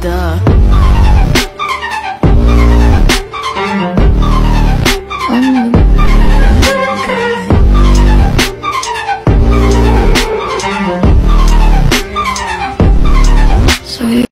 duh. So